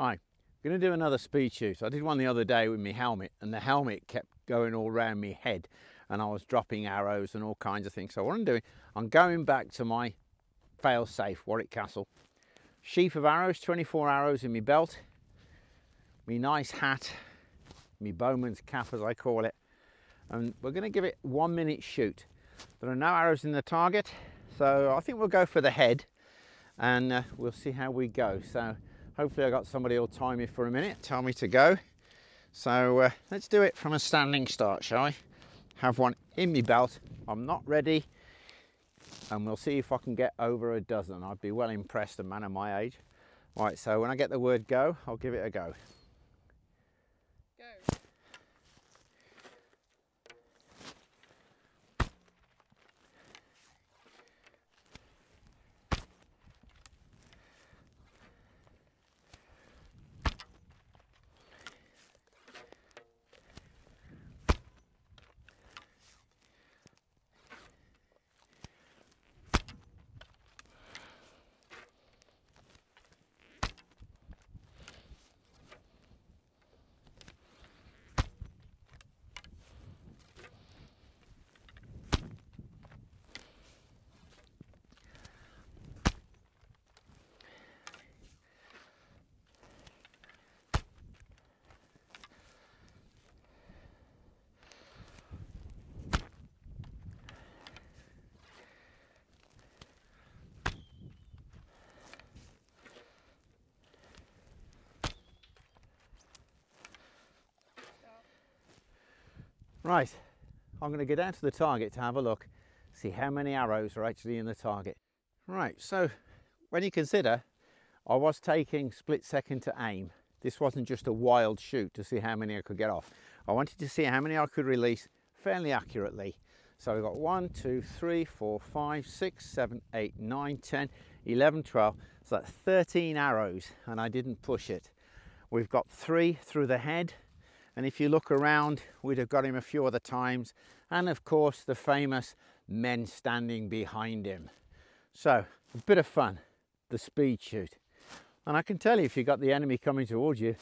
Hi, I'm going to do another speed shoot. I did one the other day with my helmet and the helmet kept going all around my head and I was dropping arrows and all kinds of things. So what I'm doing, I'm going back to my fail-safe Warwick Castle. Sheaf of arrows, 24 arrows in my belt, my nice hat, my bowman's cap as I call it. And we're going to give it one minute shoot. There are no arrows in the target, so I think we'll go for the head and uh, we'll see how we go. So hopefully I got somebody who'll time me for a minute, tell me to go. So uh, let's do it from a standing start, shall I? Have one in my belt. I'm not ready. And we'll see if I can get over a dozen. I'd be well impressed, a man of my age. Right, so when I get the word go, I'll give it a go. Go. Right, I'm going to go down to the target to have a look, see how many arrows are actually in the target. Right, so when you consider I was taking split second to aim, this wasn't just a wild shoot to see how many I could get off. I wanted to see how many I could release fairly accurately. So we've got 1, 2, 3, 4, 5, 6, 7, 8, 9, 10, 11, 12. So that's 13 arrows and I didn't push it. We've got three through the head and if you look around, we'd have got him a few other times. And of course, the famous men standing behind him. So a bit of fun, the speed shoot. And I can tell you, if you've got the enemy coming towards you,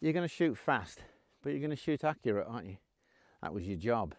you're going to shoot fast, but you're going to shoot accurate, aren't you? That was your job.